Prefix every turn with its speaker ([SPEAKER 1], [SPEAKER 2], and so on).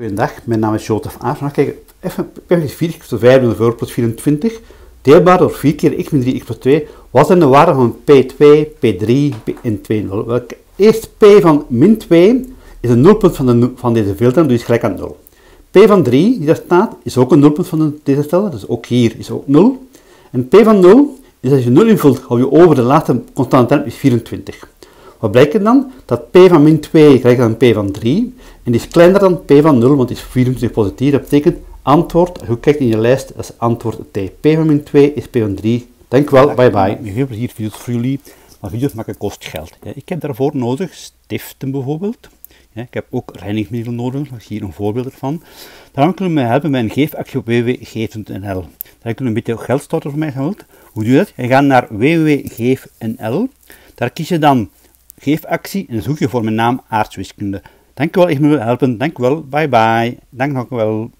[SPEAKER 1] Goedendag, mijn naam is Jozef Aarsen. Kijk, even, even 4 x 5 in de plus 24, deelbaar door 4 keer x min 3 x plus 2. Wat zijn de waarden van P2, P3 en 2? Wel, eerst P van min 2 is een nulpunt van, de, van deze veeltelling, dus gelijk aan 0. P van 3, die daar staat, is ook een nulpunt van de, deze teller, dus ook hier is ook 0. En P van 0 is als je 0 invult, hou je over de laatste constante term is 24. Wat blijkt dan? Dat p van min 2 gelijk aan p van 3 en die is kleiner dan p van 0, want die is 24 positief. Dat betekent antwoord, als je kijkt in je lijst, dat is antwoord T. p van min 2 is p van 3. Dank wel, bye bye.
[SPEAKER 2] Veel plezier video's voor jullie, maar video's maken kost geld. ik heb daarvoor nodig stiften bijvoorbeeld. ik heb ook reinigingsmiddel nodig, dat is hier een voorbeeld ervan. Daarom kunnen we mij helpen met een geefactie op www.geef.nl. Daar kunnen een beetje geld storten voor mij geld. Hoe doe je dat? Je gaat naar www.geef.nl. Daar kies je dan geef actie en zoek je voor mijn naam aardswiskunde. Dank u wel, ik me helpen. Dank u wel. Bye bye. Dank nog wel.